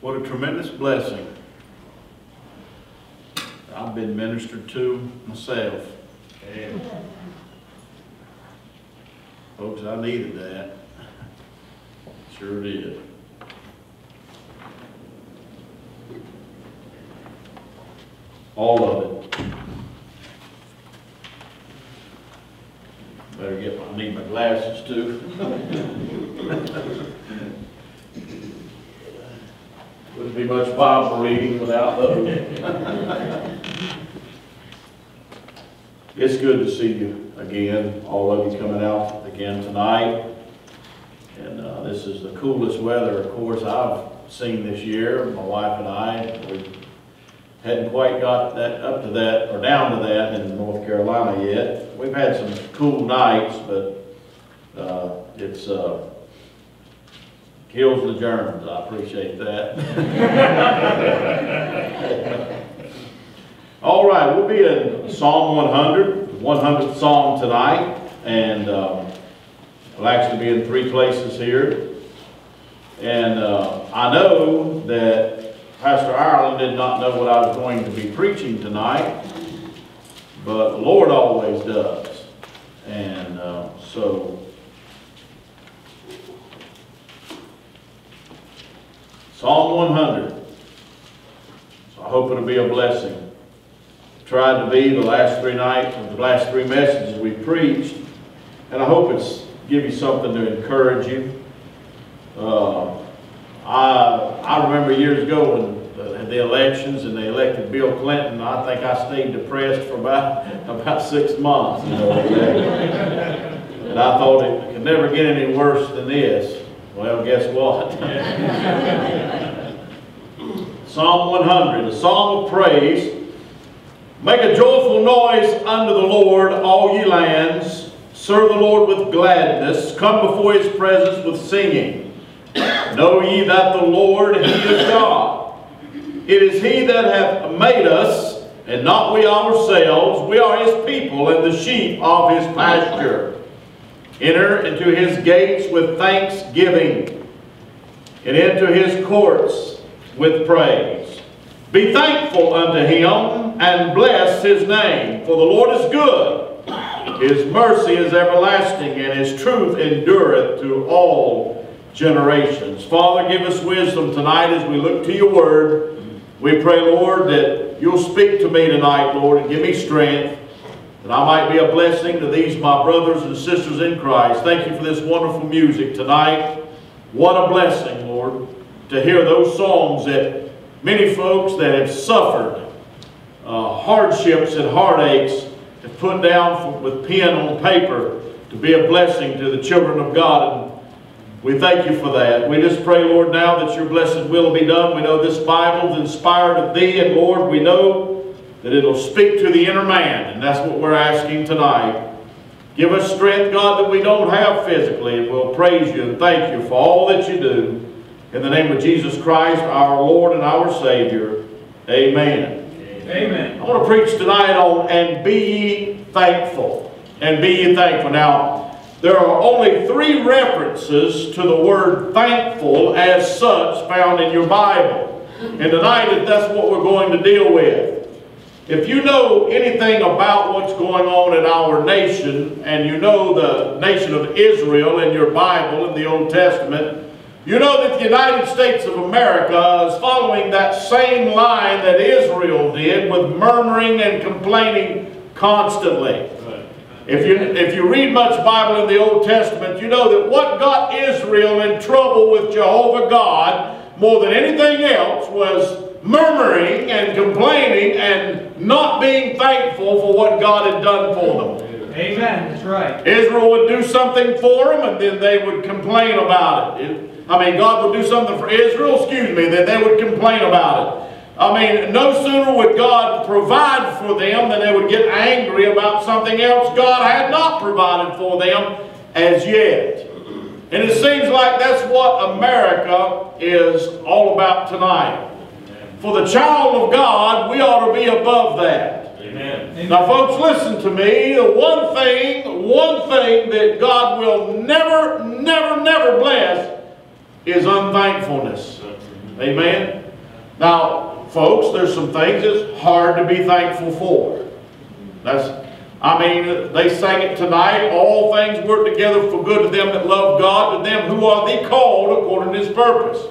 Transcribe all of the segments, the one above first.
What a tremendous blessing. I've been ministered to myself. Folks, I needed that. Sure did. All of it. Better get, my- I need my glasses too. Much Bible reading without those. It's good to see you again, all of you coming out again tonight. And uh, this is the coolest weather, of course, I've seen this year, my wife and I. We hadn't quite got that, up to that, or down to that in North Carolina yet. We've had some cool nights, but uh, it's, uh, kills the germs, I appreciate that. All right, we'll be in Psalm 100, the 100th Psalm tonight, and um, we'll actually be in three places here. And uh, I know that Pastor Ireland did not know what I was going to be preaching tonight, but the Lord always does. And uh, so, Psalm 100. So I hope it'll be a blessing tried to be the last three nights, the last three messages we preached. And I hope it's give you something to encourage you. Uh, I, I remember years ago when the, the elections and they elected Bill Clinton, I think I stayed depressed for about, about six months. You know, and I thought it could never get any worse than this. Well, guess what? Psalm 100, a psalm of praise Make a joyful noise unto the Lord, all ye lands. Serve the Lord with gladness. Come before his presence with singing. Know ye that the Lord, he is God. It is he that hath made us, and not we ourselves. We are his people, and the sheep of his pasture. Enter into his gates with thanksgiving, and into his courts with praise. Be thankful unto him and bless his name, for the Lord is good. His mercy is everlasting, and his truth endureth to all generations. Father, give us wisdom tonight as we look to your word. We pray, Lord, that you'll speak to me tonight, Lord, and give me strength, that I might be a blessing to these, my brothers and sisters in Christ. Thank you for this wonderful music tonight. What a blessing, Lord, to hear those songs that Many folks that have suffered uh, hardships and heartaches have put down with pen on paper to be a blessing to the children of God. And we thank you for that. We just pray, Lord, now that your blessed will be done. We know this Bible is inspired of thee, and Lord, we know that it'll speak to the inner man, and that's what we're asking tonight. Give us strength, God, that we don't have physically, and we'll praise you and thank you for all that you do. In the name of Jesus Christ, our Lord and our Savior. Amen. Amen. I want to preach tonight on and be ye thankful. And be ye thankful. Now, there are only three references to the word thankful as such found in your Bible. And tonight, that's what we're going to deal with. If you know anything about what's going on in our nation, and you know the nation of Israel in your Bible in the Old Testament, you know that the United States of America is following that same line that Israel did with murmuring and complaining constantly. If you, if you read much Bible in the Old Testament, you know that what got Israel in trouble with Jehovah God more than anything else was murmuring and complaining and not being thankful for what God had done for them. Amen. That's right. Israel would do something for them and then they would complain about it. I mean, God would do something for Israel, excuse me, then they would complain about it. I mean, no sooner would God provide for them than they would get angry about something else God had not provided for them as yet. And it seems like that's what America is all about tonight. For the child of God, we ought to be above that. Amen. Now, folks, listen to me. The one thing, one thing that God will never, never, never bless is unthankfulness. Amen? Now, folks, there's some things that's hard to be thankful for. That's, I mean, they sang it tonight, all things work together for good to them that love God, to them who are the called according to his purpose.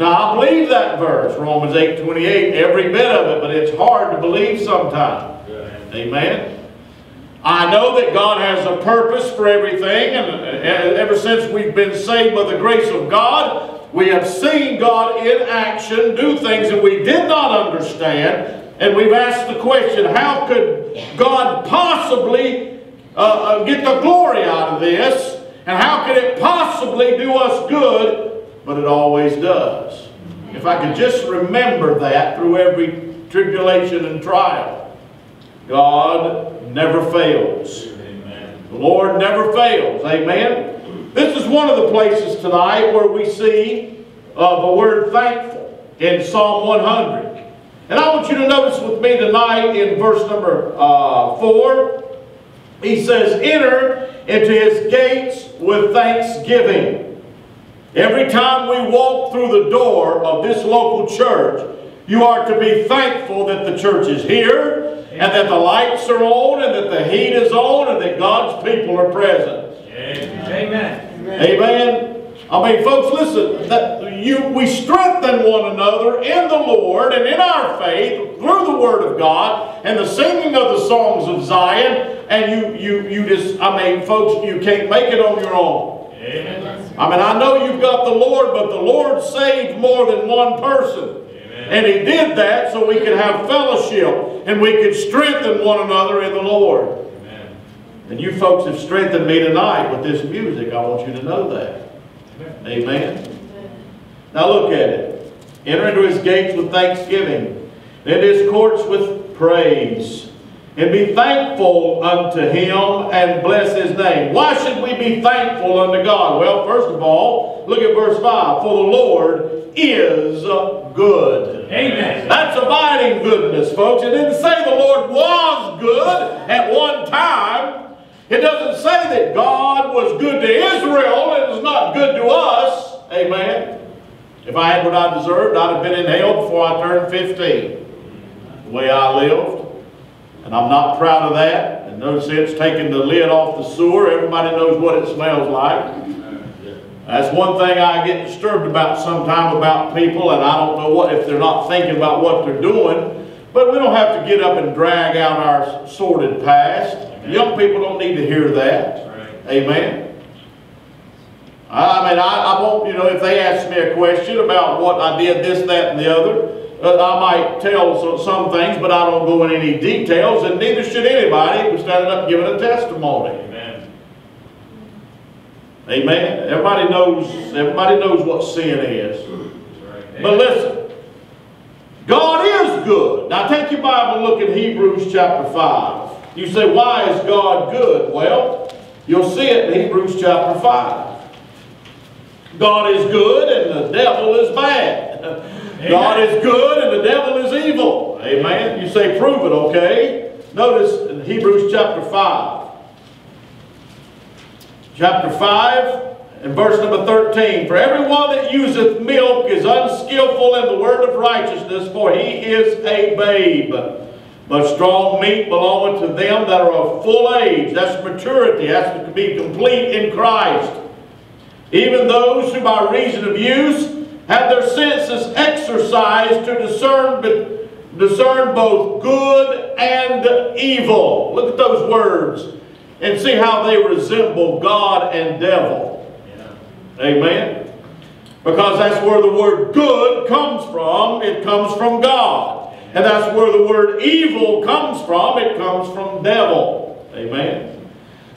Now, I believe that verse, Romans 8, 28, every bit of it, but it's hard to believe sometimes. Amen? I know that God has a purpose for everything, and ever since we've been saved by the grace of God, we have seen God in action do things that we did not understand, and we've asked the question, how could God possibly uh, uh, get the glory out of this, and how could it possibly do us good, but it always does. If I could just remember that through every tribulation and trial. God never fails. Amen. The Lord never fails. Amen. This is one of the places tonight where we see uh, the word thankful in Psalm 100. And I want you to notice with me tonight in verse number uh, 4, he says, Enter into his gates with thanksgiving. Every time we walk through the door of this local church, you are to be thankful that the church is here, and that the lights are on, and that the heat is on, and that God's people are present. Amen. Amen. Amen. I mean, folks, listen, that you, we strengthen one another in the Lord and in our faith through the Word of God and the singing of the songs of Zion, and you, you, you just, I mean, folks, you can't make it on your own. Amen. I mean, I know you've got the Lord, but the Lord saved more than one person. And he did that so we could have fellowship and we could strengthen one another in the Lord. Amen. And you folks have strengthened me tonight with this music. I want you to know that. Amen. Amen. Now look at it. Enter into his gates with thanksgiving, and his courts with praise. And be thankful unto him and bless his name. Why should we be thankful unto God? Well, first of all, look at verse 5. For the Lord is good. Amen. That's abiding goodness, folks. It didn't say the Lord was good at one time. It doesn't say that God was good to Israel and is not good to us. Amen. If I had what I deserved, I'd have been in hell before I turned 15. The way I lived. And I'm not proud of that. In no sense taking the lid off the sewer. Everybody knows what it smells like. That's one thing I get disturbed about sometimes about people, and I don't know what if they're not thinking about what they're doing. But we don't have to get up and drag out our sordid past. Amen. Young people don't need to hear that. Right. Amen. I mean, I, I won't, you know, if they ask me a question about what I did, this, that, and the other, I might tell some things, but I don't go into any details, and neither should anybody who's standing up giving a testimony. Amen. Amen. Everybody knows, everybody knows what sin is. But listen, God is good. Now take your Bible and look at Hebrews chapter 5. You say, why is God good? Well, you'll see it in Hebrews chapter 5. God is good and the devil is bad. Amen. God is good and the devil is evil. Amen. You say, prove it, okay? Notice in Hebrews chapter 5 chapter 5 and verse number 13. For everyone that useth milk is unskillful in the word of righteousness, for he is a babe. But strong meat belongeth to them that are of full age. That's maturity. That's to be complete in Christ. Even those who by reason of use have their senses exercised to discern, discern both good and evil. Look at those words and see how they resemble God and devil. Yeah. Amen? Because that's where the word good comes from. It comes from God. And that's where the word evil comes from. It comes from devil. Amen?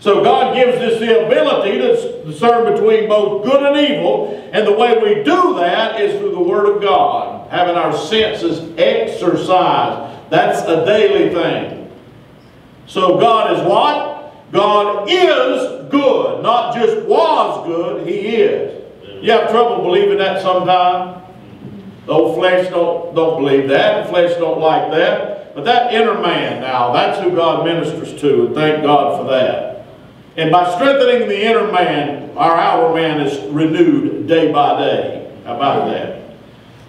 So God gives us the ability to discern between both good and evil. And the way we do that is through the Word of God. Having our senses exercised. That's a daily thing. So God is what? God is good, not just was good, He is. You have trouble believing that sometimes? Old flesh don't, don't believe that. Flesh don't like that. But that inner man now, that's who God ministers to, and thank God for that. And by strengthening the inner man, our outer man is renewed day by day. How about that?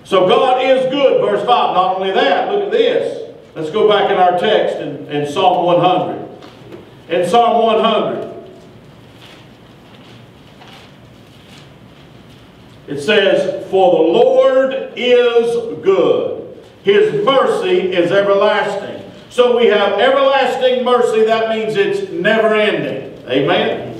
So God is good, verse 5. Not only that, look at this. Let's go back in our text in, in Psalm 100. In Psalm 100, it says, For the Lord is good. His mercy is everlasting. So we have everlasting mercy. That means it's never ending. Amen?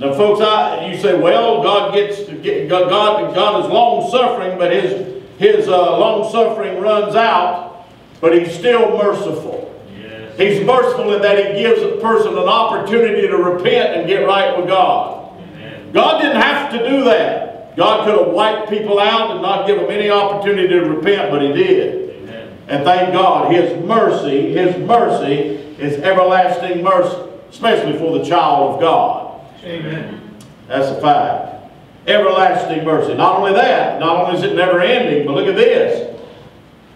Now, folks, I, you say, well, God gets God, God is long suffering, but His His uh, long suffering runs out, but He's still merciful. Yes. He's merciful in that He gives a person an opportunity to repent and get right with God. Amen. God didn't have to do that. God could have wiped people out and not give them any opportunity to repent, but He did. Amen. And thank God, His mercy, His mercy is everlasting mercy, especially for the child of God. Amen. That's a fact. Everlasting mercy. Not only that, not only is it never ending, but look at this.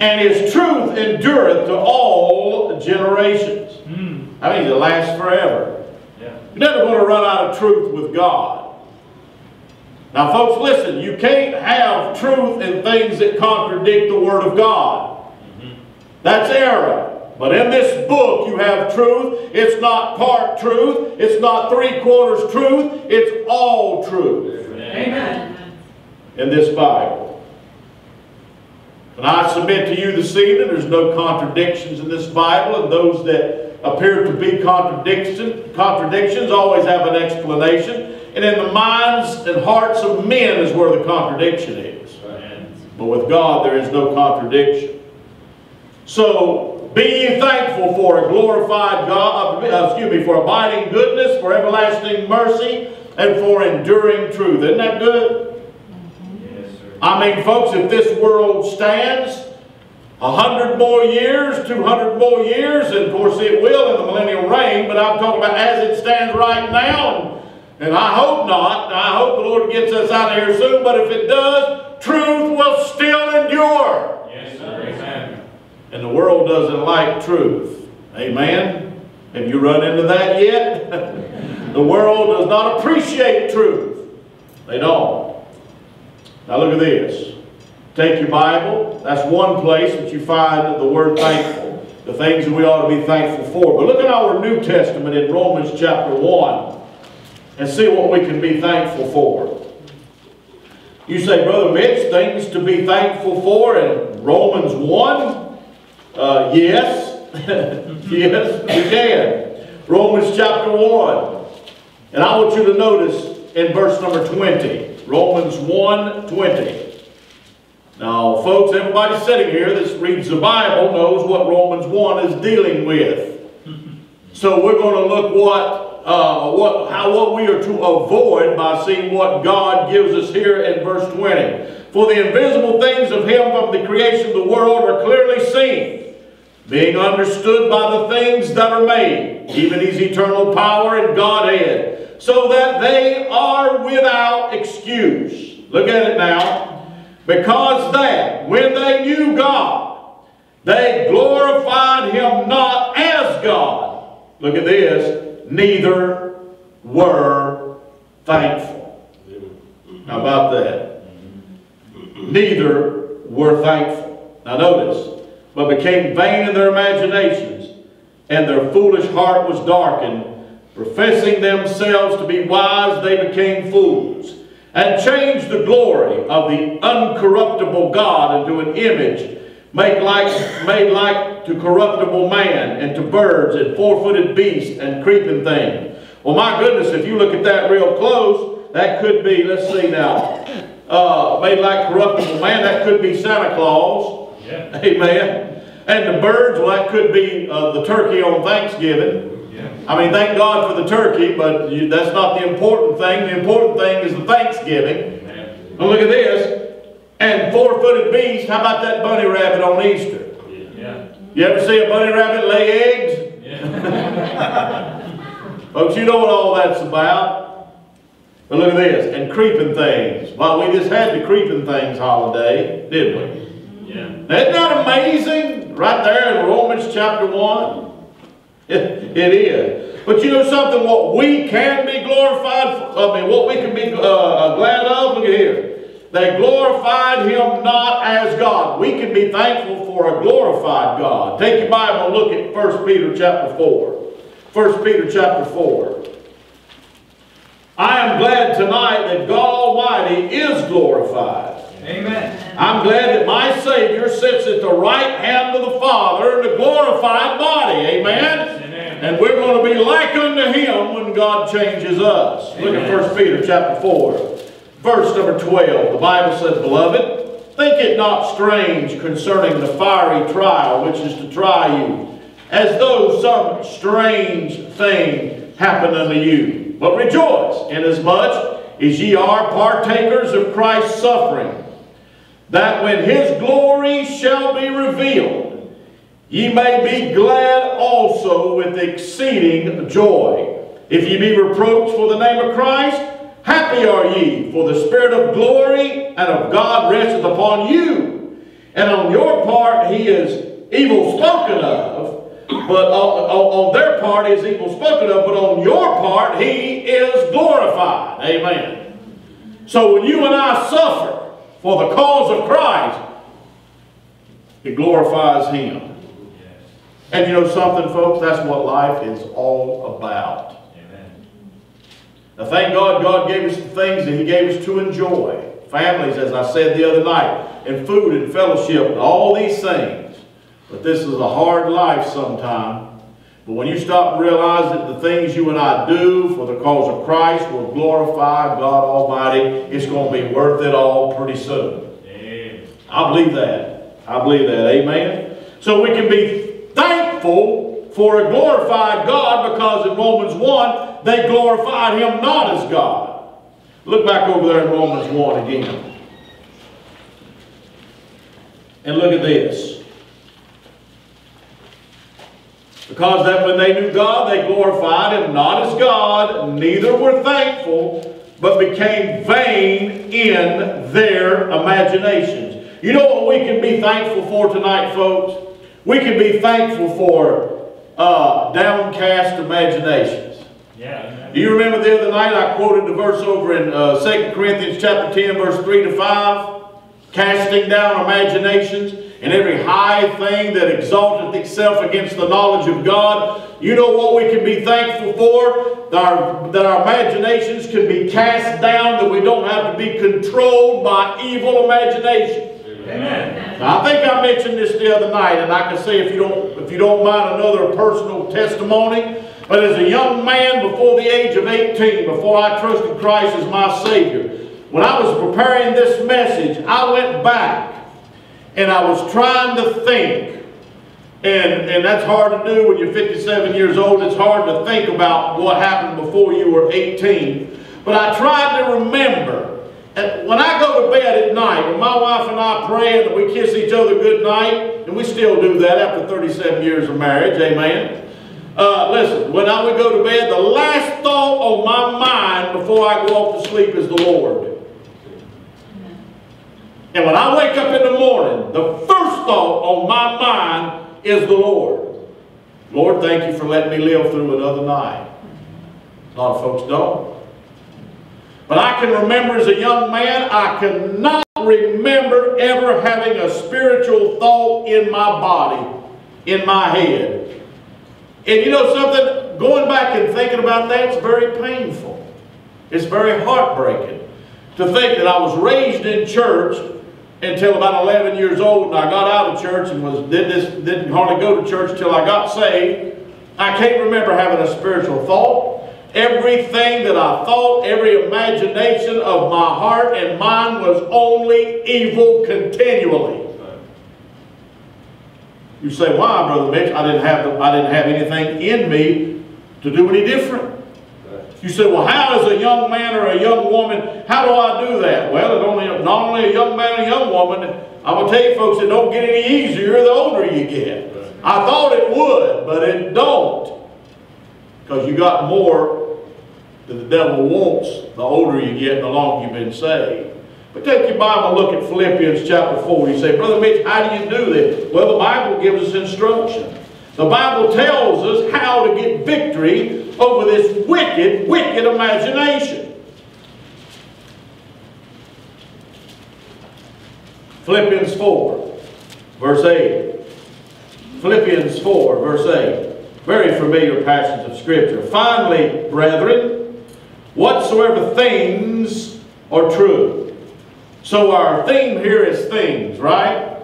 And his truth endureth to all generations. Mm. That means it lasts forever. Yeah. You're never going to run out of truth with God. Now, folks, listen. You can't have truth in things that contradict the Word of God. Mm -hmm. That's error. But in this book you have truth. It's not part truth. It's not three quarters truth. It's all truth. Amen. In this Bible. And I submit to you this evening there's no contradictions in this Bible and those that appear to be contradiction, contradictions always have an explanation. And in the minds and hearts of men is where the contradiction is. But with God there is no contradiction. So be ye thankful for a glorified God, excuse me, for abiding goodness, for everlasting mercy, and for enduring truth. Isn't that good? Yes, sir. I mean, folks, if this world stands a hundred more years, 200 more years, and of course it will in the millennial reign, but I'm talking about as it stands right now, and, I hope not. I hope the Lord gets us out of here soon, but if it does, truth will still endure. And the world doesn't like truth. Amen? Have you run into that yet? the world does not appreciate truth. They don't. Now look at this. Take your Bible. That's one place that you find the word thankful. The things that we ought to be thankful for. But look at our New Testament in Romans chapter 1 and see what we can be thankful for. You say, Brother Mitch, things to be thankful for in Romans 1? Uh, yes, yes, we can. Romans chapter 1. And I want you to notice in verse number 20. Romans 1, 20. Now, folks, everybody sitting here that reads the Bible knows what Romans 1 is dealing with. So we're going to look what, uh, what, how, what we are to avoid by seeing what God gives us here in verse 20. For the invisible things of Him from the creation of the world are clearly seen being understood by the things that are made, even his eternal power and Godhead, so that they are without excuse. Look at it now. Because that, when they knew God, they glorified him not as God. Look at this. Neither were thankful. How about that? Neither were thankful. Now notice, but became vain in their imaginations, and their foolish heart was darkened. Professing themselves to be wise, they became fools, and changed the glory of the uncorruptible God into an image made like, made like to corruptible man, and to birds, and four-footed beasts, and creeping things. Well, my goodness, if you look at that real close, that could be, let's see now, uh, made like corruptible man, that could be Santa Claus. Yeah. Amen. And the birds, well, that could be uh, the turkey on Thanksgiving. Yeah. I mean, thank God for the turkey, but you, that's not the important thing. The important thing is the Thanksgiving. Amen. look at this. And four-footed beast, how about that bunny rabbit on Easter? Yeah. You ever see a bunny rabbit lay eggs? Yeah. Folks, you know what all that's about. But look at this. And creeping things. Well, we just had the creeping things holiday, didn't we? Yeah. Isn't that amazing? Right there in Romans chapter 1. It, it is. But you know something? What we can be glorified for, I mean, what we can be uh, uh, glad of, look at here. they glorified him not as God. We can be thankful for a glorified God. Take your Bible and look at 1 Peter chapter 4. 1 Peter chapter 4. I am glad tonight that God Almighty is glorified. Amen. I'm glad that my Savior sits at the right hand of the Father in a glorified body. Amen? Amen. And we're going to be like unto Him when God changes us. Look at Amen. 1 Peter chapter 4, verse number 12. The Bible says, Beloved, think it not strange concerning the fiery trial which is to try you, as though some strange thing happened unto you. But rejoice, inasmuch as ye are partakers of Christ's suffering, that when his glory shall be revealed, ye may be glad also with exceeding joy. If ye be reproached for the name of Christ, happy are ye, for the Spirit of glory and of God resteth upon you. And on your part he is evil spoken of, but on, their part he is evil spoken of, but on your part he is glorified. Amen. So when you and I suffer for the cause of Christ, it glorifies Him. And you know something, folks? That's what life is all about. Amen. Now, thank God God gave us the things that He gave us to enjoy. Families, as I said the other night, and food and fellowship, and all these things. But this is a hard life sometime. But when you stop and realize that the things you and I do for the cause of Christ will glorify God Almighty, it's going to be worth it all pretty soon. Amen. I believe that. I believe that. Amen. So we can be thankful for a glorified God because in Romans 1, they glorified him not as God. Look back over there in Romans 1 again. And look at this. Because that when they knew God, they glorified him not as God, neither were thankful, but became vain in their imaginations. You know what we can be thankful for tonight, folks? We can be thankful for uh, downcast imaginations. Yeah. Do you remember the other night I quoted the verse over in uh, 2 Corinthians chapter 10, verse 3 to 5? Casting down imaginations and every high thing that exalteth itself against the knowledge of God. You know what we can be thankful for? That our, that our imaginations can be cast down, that we don't have to be controlled by evil imaginations. Amen. Now, I think I mentioned this the other night, and I can say if you don't, if you don't mind another personal testimony. But as a young man before the age of 18, before I trusted Christ as my Savior, when I was preparing this message, I went back and I was trying to think. And, and that's hard to do when you're 57 years old. It's hard to think about what happened before you were 18. But I tried to remember. And when I go to bed at night, when my wife and I pray and we kiss each other good night, and we still do that after 37 years of marriage, amen. Uh, listen, when I would go to bed, the last thought on my mind before I go off to sleep is the Lord. And when I wake up in the morning, the first thought on my mind is the Lord. Lord, thank you for letting me live through another night. A lot of folks don't. But I can remember as a young man, I cannot remember ever having a spiritual thought in my body, in my head. And you know something? Going back and thinking about that's very painful. It's very heartbreaking to think that I was raised in church until about 11 years old and I got out of church and was did this, didn't hardly go to church until I got saved. I can't remember having a spiritual thought. Everything that I thought, every imagination of my heart and mind was only evil continually. You say, why, Brother Mitch? I didn't have, the, I didn't have anything in me to do any different. You say, well, how as a young man or a young woman, how do I do that? Well, it only, not only a young man and a young woman, I'm going to tell you folks, it don't get any easier the older you get. I thought it would, but it don't. Because you got more that the devil wants the older you get and the longer you've been saved. But take your Bible look at Philippians chapter 4. You say, Brother Mitch, how do you do this? Well, the Bible gives us instruction. The Bible tells us how to get victory over this wicked, wicked imagination. Philippians 4, verse 8. Philippians 4, verse 8. Very familiar passage of Scripture. Finally, brethren, whatsoever things are true. So our theme here is things, right?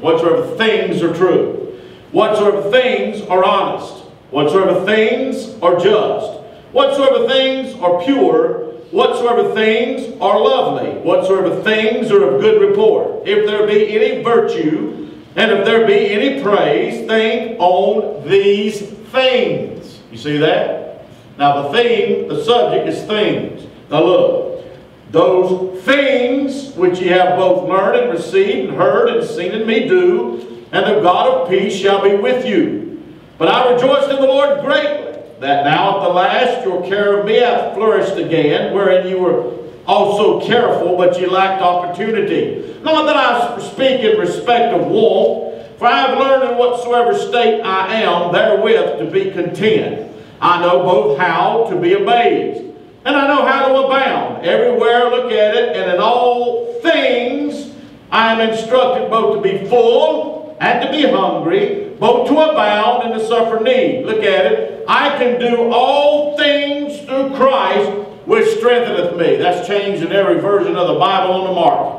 Whatsoever things are true. Whatsoever things are honest. Whatsoever things are just. Whatsoever things are pure. Whatsoever things are lovely. Whatsoever things are of good report. If there be any virtue, and if there be any praise, think on these things. You see that? Now the theme, the subject is things. Now look, those things which ye have both learned and received and heard and seen in me do, and the God of peace shall be with you. But I rejoiced in the Lord greatly, that now at the last your care of me hath flourished again, wherein you were also careful, but ye lacked opportunity. Not that I speak in respect of want, for I have learned in whatsoever state I am therewith to be content. I know both how to be amazed, and I know how to abound. Everywhere look at it, and in all things I am instructed both to be full and to be hungry, both to abound and to suffer need. Look at it. I can do all things through Christ, which strengtheneth me. That's changed in every version of the Bible on the market.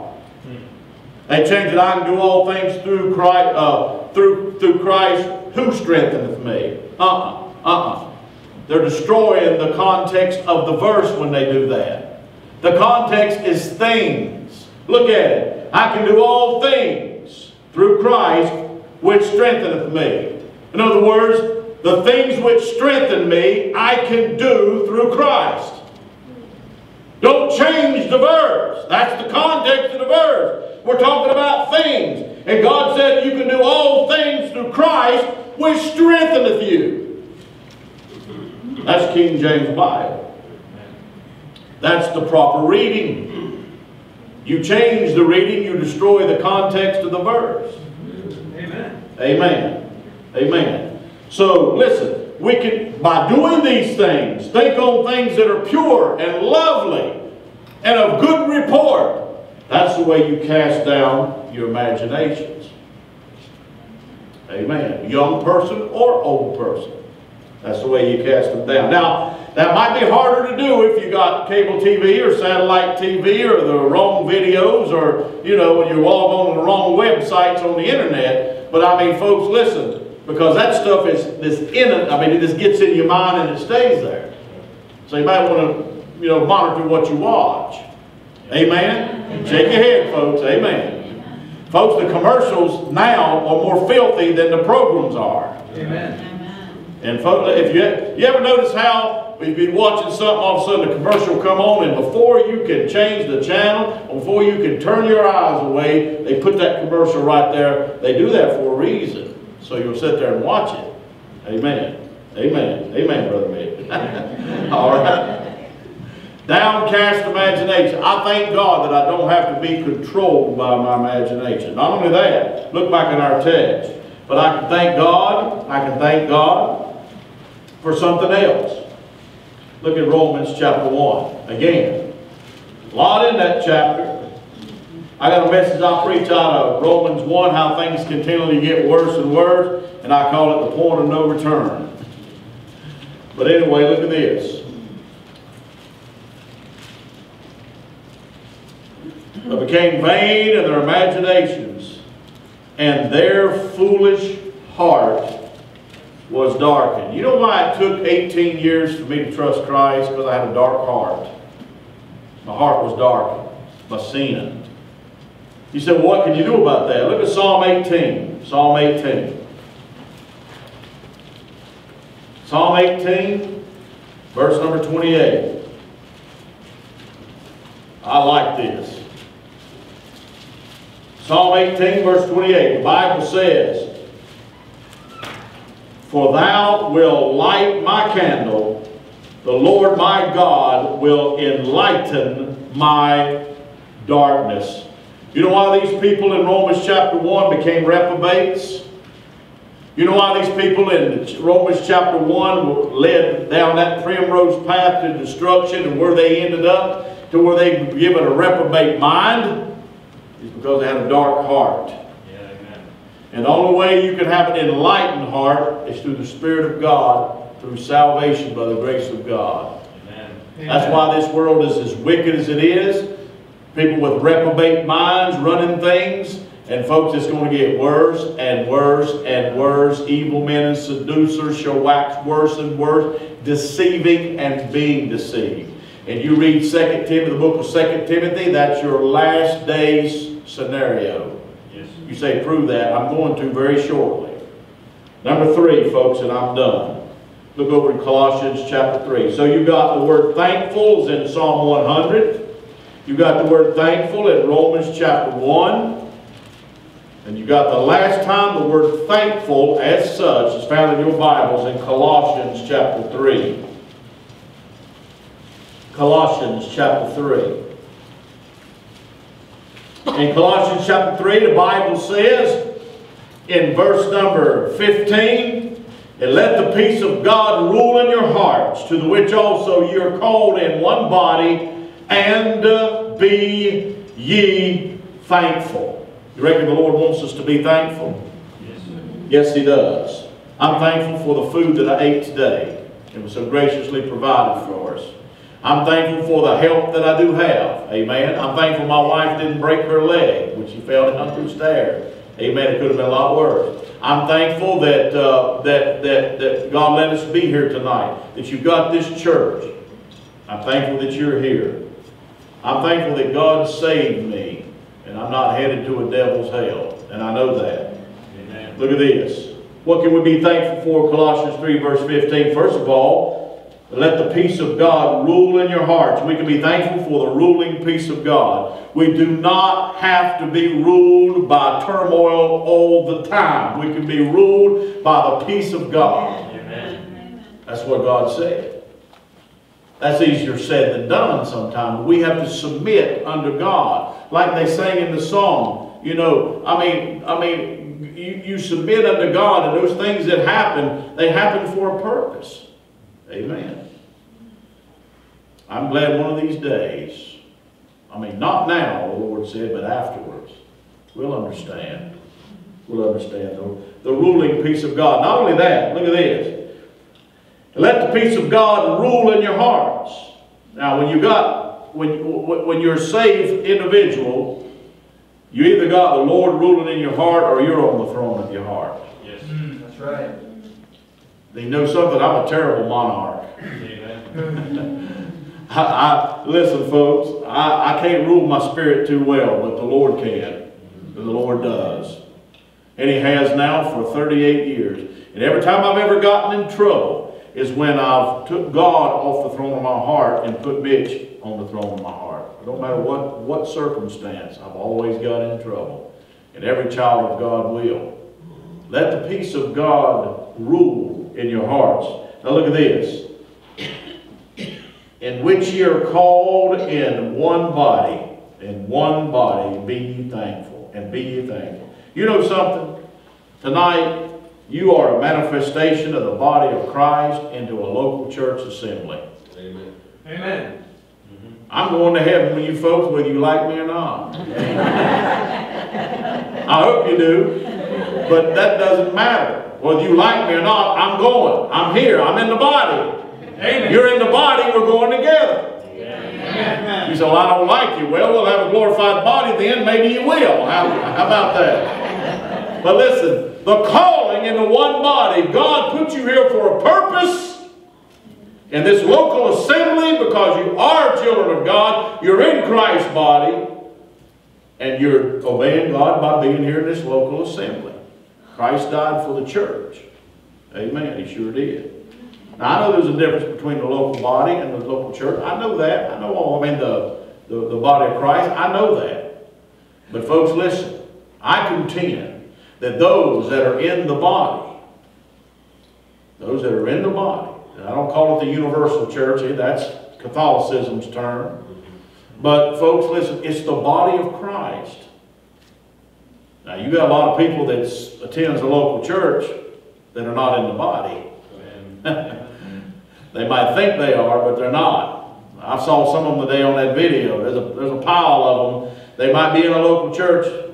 They changed it. I can do all things through Christ, uh, through through Christ, who strengtheneth me. Uh-uh, uh-uh. They're destroying the context of the verse when they do that. The context is things. Look at it. I can do all things through Christ, which strengtheneth me. In other words, the things which strengthen me, I can do through Christ. Don't change the verse. That's the context of the verse. We're talking about things. And God said you can do all things through Christ, which strengtheneth you. That's King James Bible. That's the proper reading. You change the reading, you destroy the context of the verse. Amen. Amen. Amen. So listen, we can by doing these things, think on things that are pure and lovely and of good report. That's the way you cast down your imaginations. Amen. Young person or old person. That's the way you cast them down. Now, that might be harder to do if you got cable TV or satellite TV or the wrong videos or, you know, when you log on to the wrong websites on the internet. But I mean, folks, listen, because that stuff is this in it. I mean, it just gets in your mind and it stays there. So you might want to, you know, monitor what you watch. Amen? Shake your head, folks. Amen. Folks, the commercials now are more filthy than the programs are. Amen. And folks, if you, you ever notice how if you're watching something, all of a sudden the commercial come on, and before you can change the channel, before you can turn your eyes away, they put that commercial right there. They do that for a reason. So you'll sit there and watch it. Amen. Amen. Amen, Brother Mitch. all right. Downcast imagination. I thank God that I don't have to be controlled by my imagination. Not only that, look back in our text. But I can thank God, I can thank God for something else. Look at Romans chapter 1. Again, a lot in that chapter. I got a message I preach out of Romans 1, how things continually get worse and worse, and I call it the point of no return. But anyway, look at this. They became vain in their imaginations, and their foolish heart was darkened. You know why it took 18 years for me to trust Christ? Because I had a dark heart. My heart was darkened by sin. You said, what can you do about that? Look at Psalm 18. Psalm 18. Psalm 18, verse number 28. I like this. Psalm 18, verse 28. The Bible says, For thou wilt light my candle, the Lord my God will enlighten my darkness. You know why these people in Romans chapter 1 became reprobates? You know why these people in Romans chapter 1 were led down that primrose path to destruction and where they ended up? To where they were given a reprobate mind? is because they had a dark heart. Yeah, amen. And the only way you can have an enlightened heart is through the Spirit of God, through salvation by the grace of God. Amen. That's why this world is as wicked as it is. People with reprobate minds running things. And folks, it's going to get worse and worse and worse. Evil men and seducers shall wax worse and worse, deceiving and being deceived. And you read 2 Timothy, the book of 2 Timothy, that's your last days scenario. You say, prove that. I'm going to very shortly. Number three, folks, and I'm done. Look over in Colossians chapter 3. So you got the word thankful is in Psalm 100. You got the word thankful in Romans chapter 1. And you got the last time the word thankful as such is found in your Bibles in Colossians chapter 3. Colossians chapter 3. In Colossians chapter 3, the Bible says in verse number 15, And let the peace of God rule in your hearts, to the which also ye are called in one body, and uh, be ye thankful. You reckon the Lord wants us to be thankful? Yes. Yes, He does. I'm thankful for the food that I ate today. It was so graciously provided for us. I'm thankful for the help that I do have. Amen. I'm thankful my wife didn't break her leg when she fell down through stairs. Amen. It could have been a lot worse. I'm thankful that, uh, that, that, that God let us be here tonight, that you've got this church. I'm thankful that you're here. I'm thankful that God saved me, and I'm not headed to a devil's hell, and I know that. Amen. Look at this. What can we be thankful for? Colossians 3, verse 15. First of all, let the peace of God rule in your hearts. We can be thankful for the ruling peace of God. We do not have to be ruled by turmoil all the time. We can be ruled by the peace of God. Amen. That's what God said. That's easier said than done sometimes. We have to submit under God. Like they sang in the song, you know, I mean, I mean, you, you submit unto God and those things that happen, they happen for a purpose. Amen. I'm glad one of these days, I mean, not now, the Lord said, but afterwards, we'll understand. We'll understand the, the ruling peace of God. Not only that, look at this. Let the peace of God rule in your hearts. Now, when you got, when, when you're a saved individual, you either got the Lord ruling in your heart or you're on the throne of your heart. Yes. Mm, that's right. You know something? I'm a terrible monarch. Amen. I, I listen, folks. I, I can't rule my spirit too well, but the Lord can. And the Lord does. And He has now for 38 years. And every time I've ever gotten in trouble is when I've took God off the throne of my heart and put Mitch on the throne of my heart. It don't matter what, what circumstance, I've always got in trouble. And every child of God will. Let the peace of God rule in your hearts. Now look at this in which ye are called in one body, in one body, be ye thankful, and be ye thankful. You know something? Tonight, you are a manifestation of the body of Christ into a local church assembly. Amen. Amen. Mm-hmm. I'm going to heaven with you folks, whether you like me or not. I hope you do, but that doesn't matter. Whether you like me or not, I'm going. I'm here. I'm in the body. Amen. You're in the body, we're going together. Amen. You say, well, I don't like you. Well, we'll have a glorified body then. Maybe you will. How, how about that? But listen, the calling in the one body, God put you here for a purpose. In this local assembly, because you are children of God, you're in Christ's body, and you're obeying God by being here in this local assembly. Christ died for the church. Amen. He sure did. Now, I know there's a difference between the local body and the local church. I know that. I know all, I mean, the, the, the body of Christ. I know that. But folks, listen. I contend that those that are in the body, those that are in the body, and I don't call it the universal church, eh, that's Catholicism's term. But folks, listen, it's the body of Christ. Now, you got a lot of people that attends a local church that are not in the body. They might think they are, but they're not. I saw some of them today on that video. There's a, there's a pile of them They might be in a local church.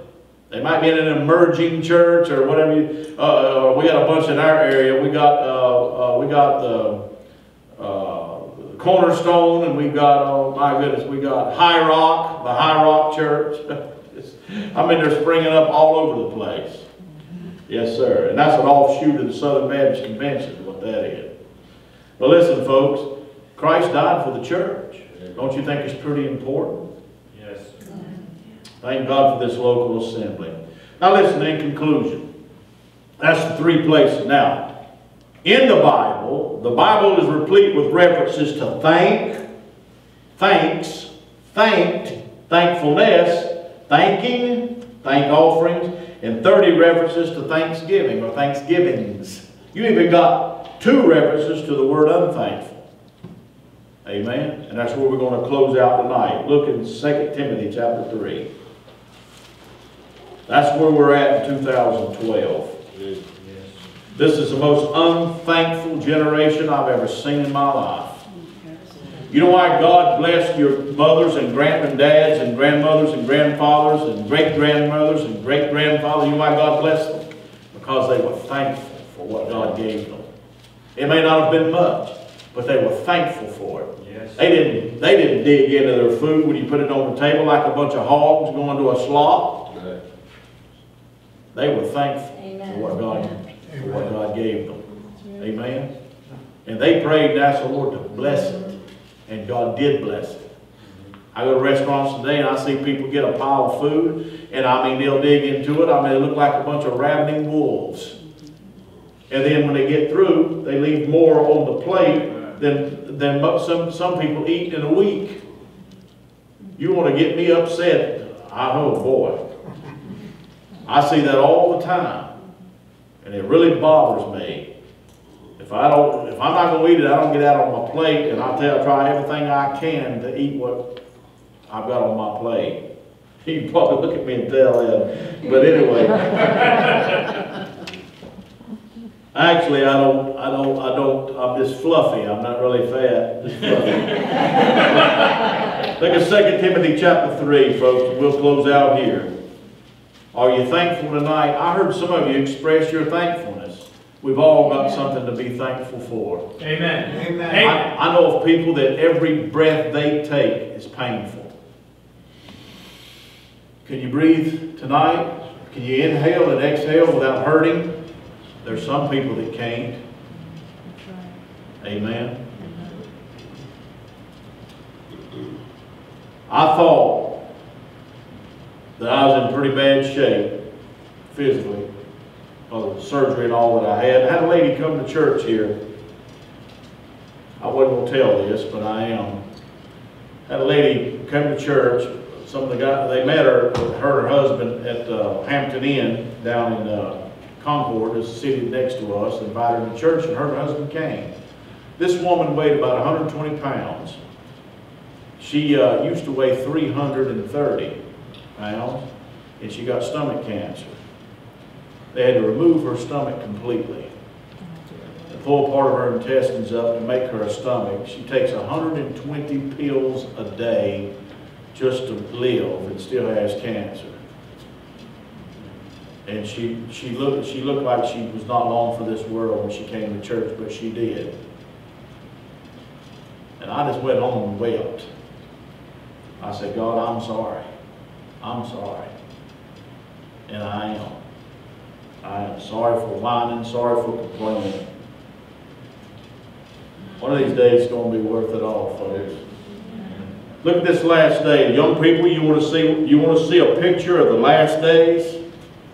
They might be in an emerging church or whatever. You, uh, uh, we got a bunch in our area. We got uh, uh, we got the uh, Cornerstone, and we got oh my goodness, we got High Rock, the High Rock Church. I mean, they're springing up all over the place. Yes, sir. And that's an offshoot of the Southern Baptist Convention, what that is. But listen, folks, Christ died for the church. Don't you think it's pretty important? Yes. Thank God for this local assembly. Now listen, in conclusion, that's the three places. Now, in the Bible, the Bible is replete with references to thank, thanks, thanked, thankfulness, thanking, thank offerings, and 30 references to thanksgiving or thanksgivings. You even got two references to the word unthankful. Amen. And that's where we're going to close out tonight. Look in 2 Timothy chapter 3. That's where we're at in 2012. Yes. This is the most unthankful generation I've ever seen in my life. You know why God blessed your mothers and granddads and dads and grandmothers and grandfathers and great-grandmothers and great-grandfathers? You know why God blessed them? Because they were thankful for what God gave them. It may not have been much, but they were thankful for it. Yes. They didn't, they didn't dig into their food when you put it on the table like a bunch of hogs going to a slot. Right. They were thankful for what God, for what God gave them. Amen. And they prayed and asked the Lord to bless it. And God did bless it. I go to restaurants today and I see people get a pile of food, and I mean, they'll dig into it. I mean, they look like a bunch of ravening wolves. And then when they get through, they leave more on the plate than, than some, some people eat in a week. You want to get me upset? I know, boy. I see that all the time. And it really bothers me. If I don't, if I'm not gonna eat it, I don't get out on my plate, and I tell, try everything I can to eat what I've got on my plate. You probably look at me and tell him, but anyway. Actually, I don't, I don't, I don't, I'm just fluffy, I'm not really fat. Look at Second Timothy chapter three, folks, we'll close out here. Are you thankful tonight? I heard some of you express your thankfulness. We've all got something to be thankful for. Amen. Amen. I, I know of people that every breath they take is painful. Can you breathe tonight? Can you inhale and exhale without hurting? There's some people that can't. Amen. I thought that I was in pretty bad shape physically, the surgery and all that I had. I had a lady come to church here. I wasn't gonna tell this, but I am. Had a lady come to church. Some of the guys, they met her, her and her husband at uh, Hampton Inn down in uh, Concord, this city next to us, invited her to church, and her and her husband came. This woman weighed about 120 pounds. She uh, used to weigh 330 pounds, and she got stomach cancer. They had to remove her stomach completely and pull part of her intestines up to make her a stomach. She takes 120 pills a day just to live and still has cancer. And she, she looked, she looked like she was not long for this world when she came to church, but she did. And I just went home and wept. I said, God, I'm sorry. I'm sorry. And I am. I am sorry for whining, sorry for complaining. One of these days it's going to be worth it all, folks. Look at this last day. Young people, you want to see you want to see a picture of the last days?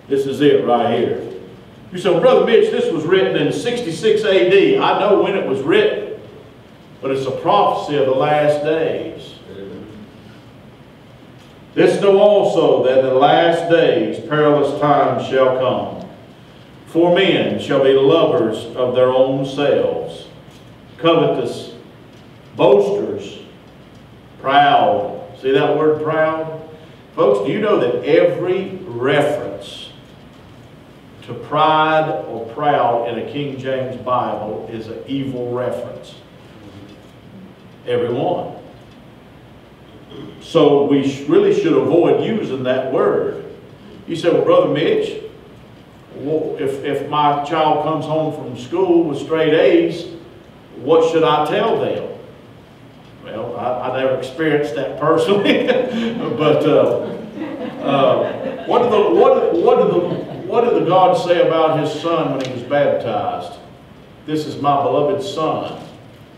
This is it right here. You say, Brother Mitch, this was written in 66 AD. I know when it was written, but it's a prophecy of the last days. This know also that in the last days perilous times shall come. For men shall be lovers of their own selves, covetous, boasters, proud. See that word proud? Folks, do you know that every reference to pride or proud in a King James Bible is an evil reference? Every one. So we really should avoid using that word. You say, well, Brother Mitch, if, if my child comes home from school with straight A's, what should I tell them? Well, I, I never experienced that personally, but, uh, uh, what did the, what, what did the, what did the God say about his son when he was baptized? This is my beloved son,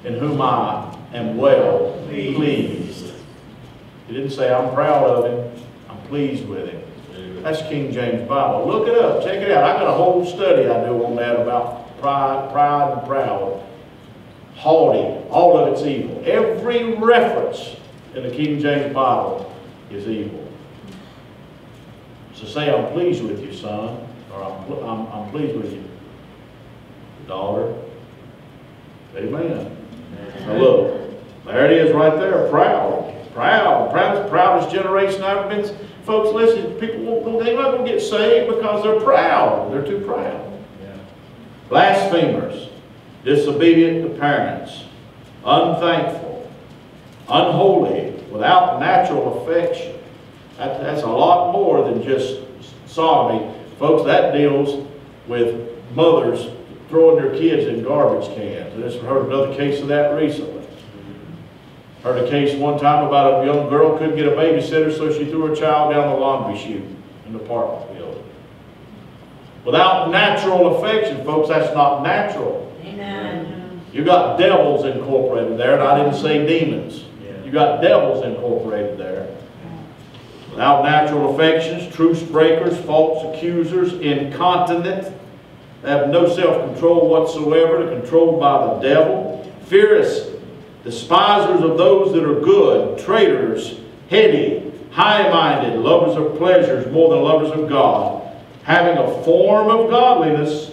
in whom I am well pleased. He didn't say, I'm proud of him, I'm pleased with him. That's King James Bible. Look it up, check it out. I got a whole study I do on that about pride, pride and proud. Haughty, all of it's evil. Every reference in the King James Bible is evil. So say, I'm pleased with you, son, or I'm, I'm, I'm pleased with you, daughter. Amen. Now look, there it is right there, proud, proud, proud, proudest generation I've been. Folks, listen, people won't, they're not gonna get saved because they're proud. They're too proud. Yeah. Blasphemers, disobedient to parents, unthankful, unholy, without natural affection. That, that's a lot more than just sodomy. Folks, that deals with mothers throwing their kids in garbage cans. I just heard another case of that recently. Heard a case one time about a young girl couldn't get a babysitter, so she threw her child down the laundry chute in the apartment building. Without natural affection, folks, that's not natural. Amen. You got devils incorporated there, and I didn't say demons. You got devils incorporated there. Without natural affections, truce breakers, false accusers, incontinent, they have no self-control whatsoever, they're controlled by the devil, fierce, despisers of those that are good, traitors, heady, high-minded, lovers of pleasures more than lovers of God, having a form of godliness,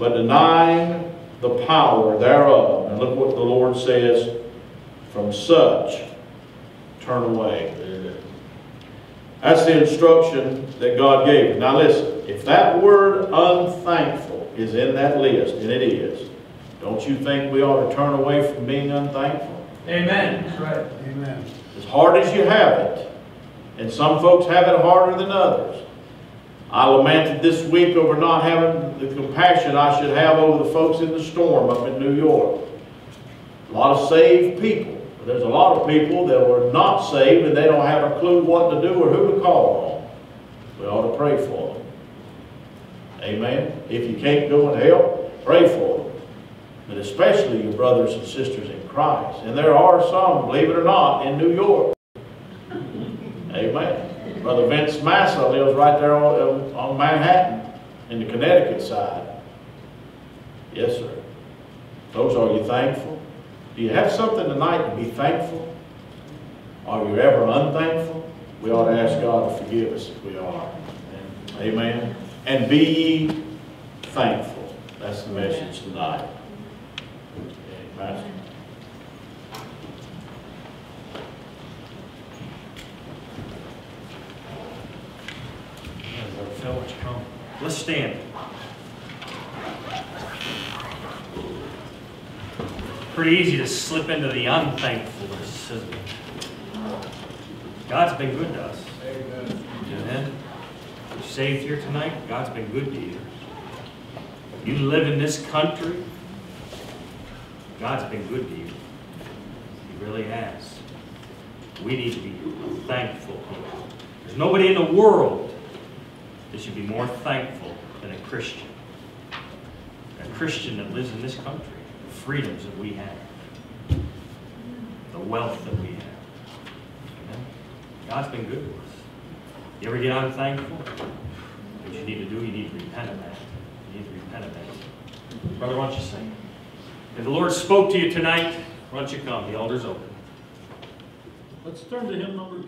but denying the power thereof. And look what the Lord says, from such turn away. That's the instruction that God gave. Now listen, if that word unthankful is in that list, and it is, don't you think we ought to turn away from being unthankful? Amen. That's right. Amen. As hard as you have it, and some folks have it harder than others. I lamented this week over not having the compassion I should have over the folks in the storm up in New York. A lot of saved people, but there's a lot of people that were not saved and they don't have a clue what to do or who to call on. We ought to pray for them. Amen. If you can't go and help, pray for them. But especially your brothers and sisters in Christ. And there are some, believe it or not, in New York. Amen. Brother Vince Massa lives right there on, on Manhattan, in the Connecticut side. Yes, sir. Those, are you thankful? Do you have something tonight to be thankful? Are you ever unthankful? We ought to ask God to forgive us if we are. Amen. And be ye thankful. That's the message tonight. Let's stand. Pretty easy to slip into the unthankfulness, isn't it? God's been good to us. Amen. You're saved here tonight, God's been good to you. You live in this country, God's been good to you. He really has. We need to be thankful. There's nobody in the world that should be more thankful than a Christian. A Christian that lives in this country, the freedoms that we have, the wealth that we have. Amen? God's been good to us. You ever get unthankful? What you need to do, you need to repent of that. You need to repent of that. Brother, why don't you sing? If the Lord spoke to you tonight, why don't you come? The altar's open. Let's turn to hymn number